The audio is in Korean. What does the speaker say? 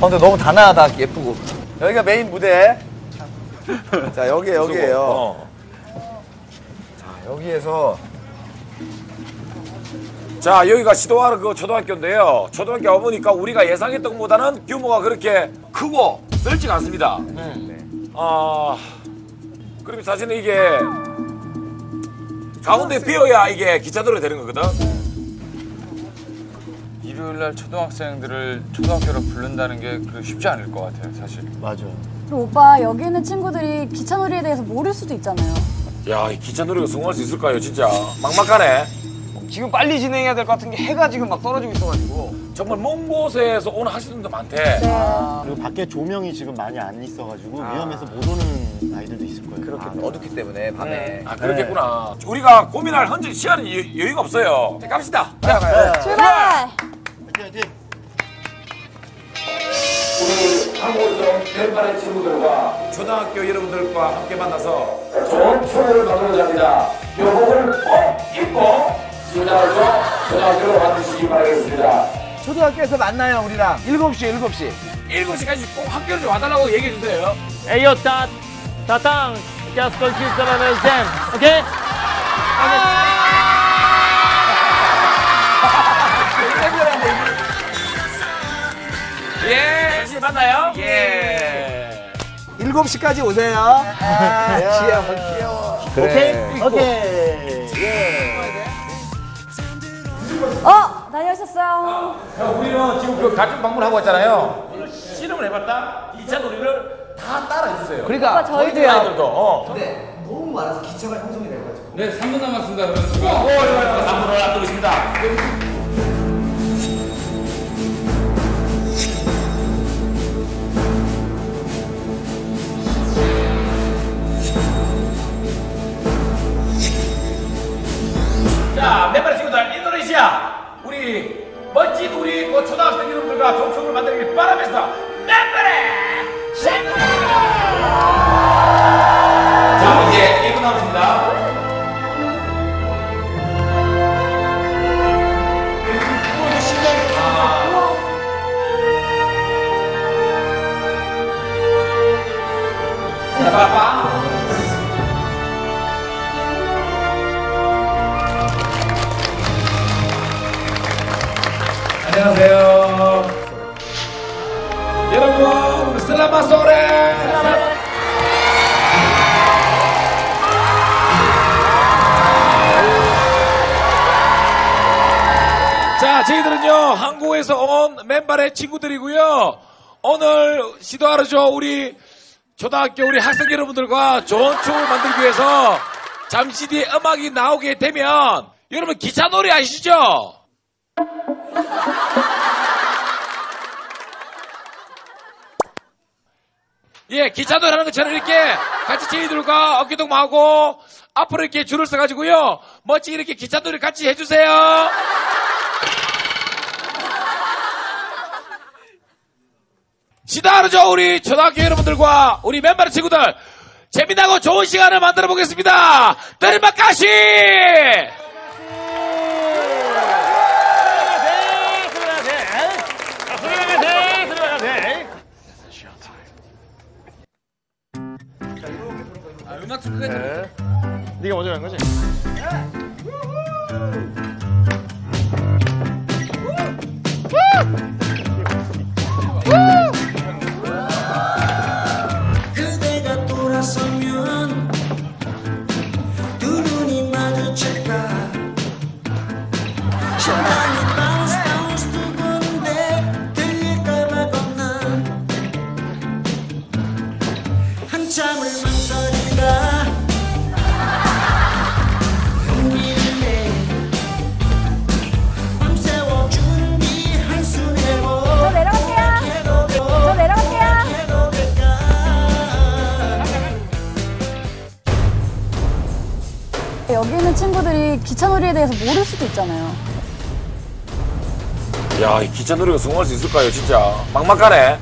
어, 근데 너무 단아하다, 예쁘고. 여기가 메인 무대. 자, 여기, 여기에요. 어. 자, 여기에서. 자, 여기가 시도하는 그 초등학교인데요. 초등학교 와보니까 우리가 예상했던 것보다는 규모가 그렇게 크고 넓지가 않습니다. 아, 그럼 사실은 이게 가운데 비어야 이게 기차도로 되는 거거든. 일요일 날 초등학생들을 초등학교로 부른다는 게 그렇게 쉽지 않을 것 같아요, 사실. 맞아. 그리고 오빠 여기 있는 친구들이 기차놀이에 대해서 모를 수도 있잖아요. 야, 이 기차놀이가 성공할 수 있을까요, 진짜? 막막하네. 지금 빨리 진행해야 될 것 같은 게 해가 지금 막 떨어지고 있어가지고. 정말 먼 곳에서 오는 하시는 분들 많대. 네. 그리고 밖에 조명이 지금 많이 안 있어가지고 위험해서 못 오는 아이들도 있을 거예요. 그렇게 어둡기 때문에, 밤에. 아, 그렇겠구나. 우리가 고민할 현재 시간이 여, 여유가 없어요. 갑시다. 자, 출발! 화이 팅, 화이팅! 우리 한국에서 별반의 친구들과 초등학교 여러분들과 함께 만나서 좋은 추억을 만들어야 합니다. 교복을 꼭 입고 시작하죠. 초등학교로 만드시기 바라겠습니다. 초등학교에서 만나요, 우리랑. 7시에, 7시. 7시까지 꼭 학교를 좀 와달라고 얘기해 주세요. Ellos ta, tatang, que as conquistas el dem, ¿ok? 예, 7시 만나요. 예. 7시까지 오세요. 아, 귀여워, 귀여워. 오케이? 오케이! 어! 다녀오셨어요. 우리는 지금 그 가족 방문하고 왔잖아요. 실험을 해봤다. 2차 놀이를 다 따라해 주세요. 그러니까. 오빠 저희도요. 아이들도. 어. 네, 3분 남았습니다, 그러니까. 오, 이거 3분을 앞두고 있습니다. 인도네시아, 우리 멋진 우리 그 초등학생 여러분들과 추억을 만들길 바라면서 멤버의 친구! 한국에서 온 맨발의 친구들이고요. 오늘 시도하르죠, 우리 초등학교 우리 학생 여러분들과 좋은 추억을 만들기 위해서 잠시 뒤에 음악이 나오게 되면 여러분 기차놀이 아시죠? 예, 기차놀이 하는 것처럼 이렇게 같이 저희들과 어깨동무하고 앞으로 이렇게 줄을 서가지고요. 멋지게 이렇게 기차놀이 같이 해주세요. 시 다르죠 우리 초등학교 여러분들과 우리 멤버 친구들 재미나고 좋은 시간을 만들어 보겠습니다. 드리마카시! 음악 좀 크게 들 네가 먼저 한 거지? 있는 친구들이 기차놀이에 대해서 모를 수도 있잖아요. 야, 이 기차 놀이가 성공할 수 있을까요, 진짜? 막막하네.